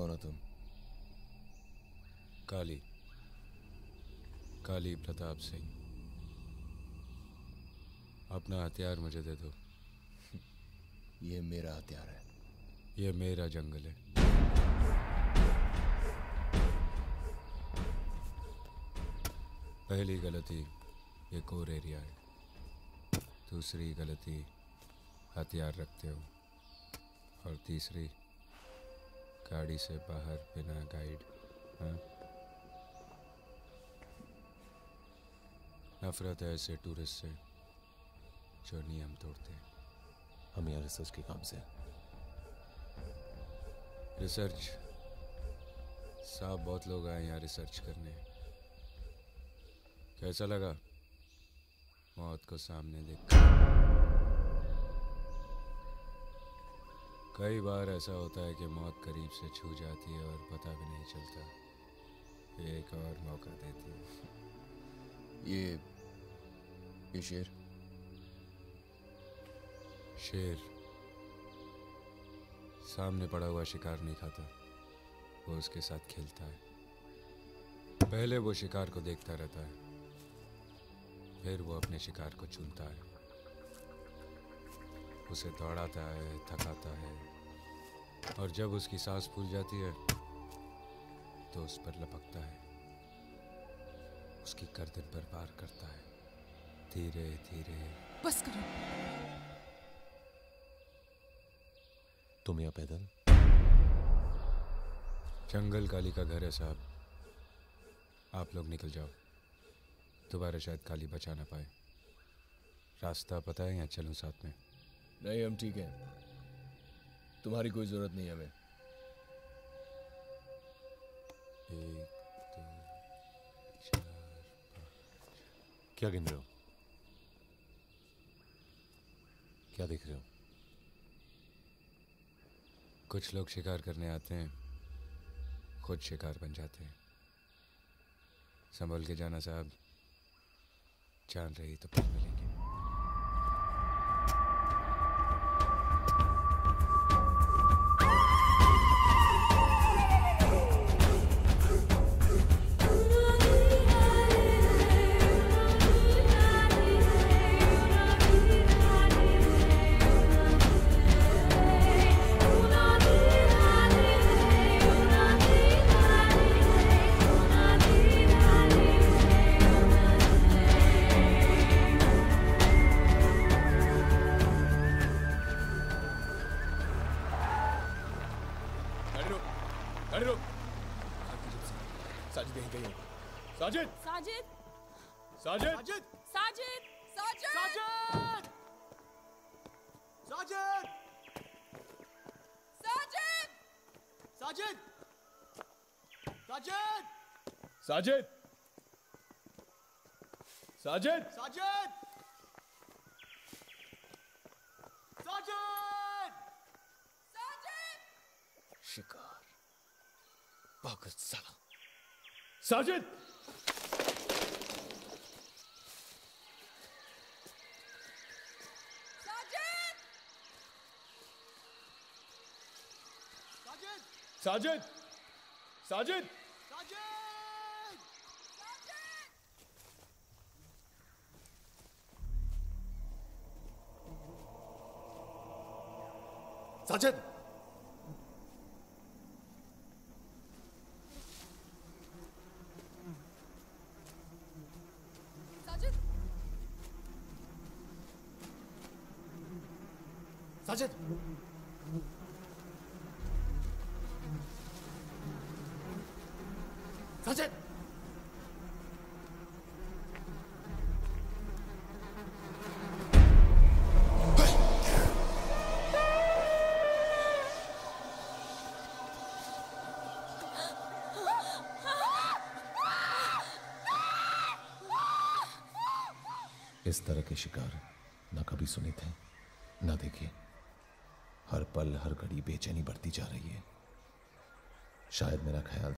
कौन हो तुम काली। काली प्रताप सिंह। अपना हथियार मुझे दे दो। ये मेरा हथियार है। ये मेरा जंगल है। पहली गलती ये कोर एरिया है। दूसरी गलती हथियार रखते हो। और तीसरी गाड़ी से बाहर बिना गाइड हाँ? नफरत है ऐसे टूरिस्ट से जो नियम तोड़ते हैं। हम यहाँ रिसर्च के काम से रिसर्च साहब बहुत लोग आए यहाँ रिसर्च करने। कैसा लगा? मौत को सामने देख कई बार ऐसा होता है कि मौत करीब से छू जाती है और पता भी नहीं चलता। एक और मौका देती है। ये ये शेर? शेर? सामने पड़ा हुआ शिकार नहीं खाता। वो उसके साथ खेलता है। पहले वो शिकार को देखता रहता है। फिर वो अपने शिकार को चुनता है। उसे दौड़ाता है, थकाता है। और जब उसकी सांस फूल जाती है तो उस पर लपकता है। उसकी गर्दन पर वार करता है। धीरे धीरे। बस करो। तुम यहाँ पैदल? जंगल काली का घर है साहब। आप लोग निकल जाओ। दोबारा शायद काली बचा ना पाए। रास्ता पता है या चलूँ साथ में? नहीं हम ठीक हैं। तुम्हारी कोई ज़रूरत नहीं हमें। एक, दो, चार क्या गिन रहे हो? क्या देख रहे हो? कुछ लोग शिकार करने आते हैं, खुद शिकार बन जाते हैं। संभल के जाना साहब, जान रही तो फिर मिलेंगे गाड़ी रोक साजिद यहीं कहीं होगा साजिद साजिद साजिद साजिद साजिद साजिद साजिद साजिद साजिद साजिद साजिद साजिद साजिद साजिद शिकार Bogdan. Sergeant! Sergeant! Sergeant! Sergeant! Sergeant! Sergeant! Sajid Sajid इस तरह के शिकार ना कभी सुने थे ना देखे। हर पल हर घड़ी बेचैनी बढ़ती जा रही है। शायद मेरा ख्याल